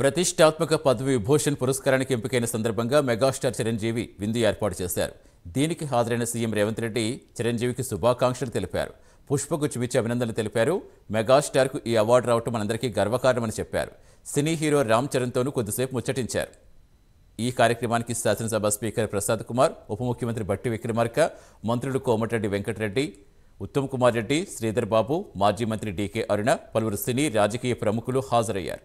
ప్రతిష్టాత్మక పదవి విభూషణ్ పురస్కారానికి ఎంపికైన సందర్భంగా మెగాస్టార్ చిరంజీవి విందు ఏర్పాటు చేశారు. దీనికి హాజరైన సీఎం రేవంత్ రెడ్డి చిరంజీవికి శుభాకాంక్షలు తెలిపారు. పుష్పగుచ్చిమిచ్చి అభినందనలు తెలిపారు. మెగాస్టార్కు ఈ అవార్డు రావటం మనందరికీ గర్వకారణమని చెప్పారు. సినీ హీరో రామ్ చరణ్తోనూ కొద్దిసేపు ముచ్చటించారు. ఈ కార్యక్రమానికి శాసనసభ స్పీకర్ ప్రసాద్ కుమార్ ఉప ముఖ్యమంత్రి బట్టి విక్రమార్క మంత్రులు కోమటిరెడ్డి వెంకటరెడ్డి ఉత్తమ్ కుమార్ రెడ్డి శ్రీధర్ బాబు మాజీ మంత్రి డీకే అరుణ పలువురు సినీ రాజకీయ ప్రముఖులు హాజరయ్యారు.